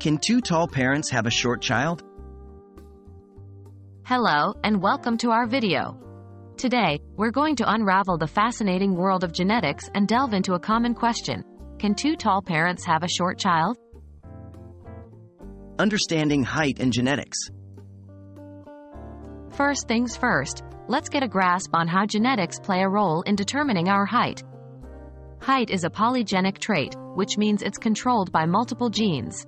Can two tall parents have a short child? Hello, and welcome to our video. Today, we're going to unravel the fascinating world of genetics and delve into a common question. Can two tall parents have a short child? Understanding height and genetics. First things first, let's get a grasp on how genetics play a role in determining our height. Height is a polygenic trait, which means it's controlled by multiple genes.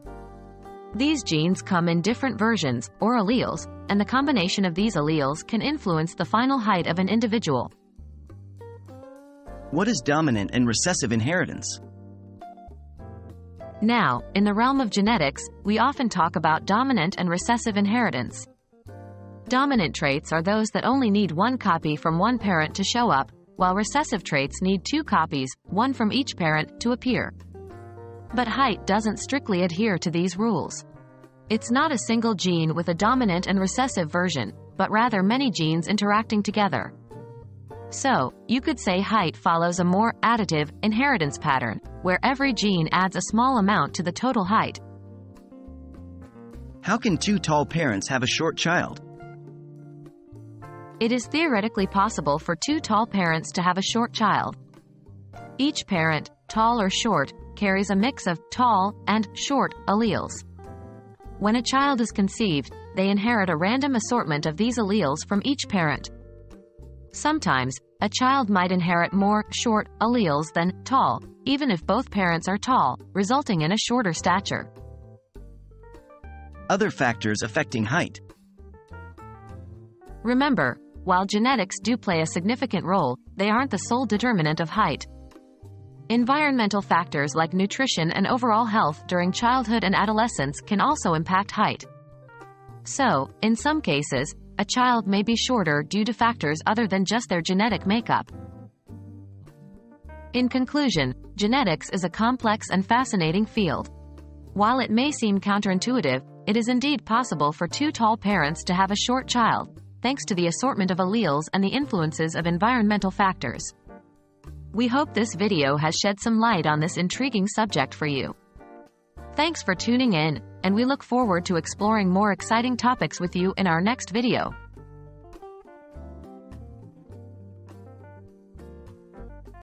These genes come in different versions, or alleles, and the combination of these alleles can influence the final height of an individual. What is dominant and recessive inheritance? Now, in the realm of genetics, we often talk about dominant and recessive inheritance. Dominant traits are those that only need one copy from one parent to show up, while recessive traits need two copies, one from each parent, to appear. But height doesn't strictly adhere to these rules. It's not a single gene with a dominant and recessive version, but rather many genes interacting together. So, you could say height follows a more additive inheritance pattern, where every gene adds a small amount to the total height. How can two tall parents have a short child? It is theoretically possible for two tall parents to have a short child. Each parent, tall or short, carries a mix of tall and short alleles. When a child is conceived, they inherit a random assortment of these alleles from each parent. Sometimes, a child might inherit more short alleles than tall, even if both parents are tall, resulting in a shorter stature. Other factors affecting height. Remember, while genetics do play a significant role, they aren't the sole determinant of height. Environmental factors like nutrition and overall health during childhood and adolescence can also impact height. So, in some cases, a child may be shorter due to factors other than just their genetic makeup. In conclusion, genetics is a complex and fascinating field. While it may seem counterintuitive, it is indeed possible for two tall parents to have a short child, thanks to the assortment of alleles and the influences of environmental factors. We hope this video has shed some light on this intriguing subject for you. Thanks for tuning in, and we look forward to exploring more exciting topics with you in our next video.